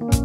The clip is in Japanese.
Bye.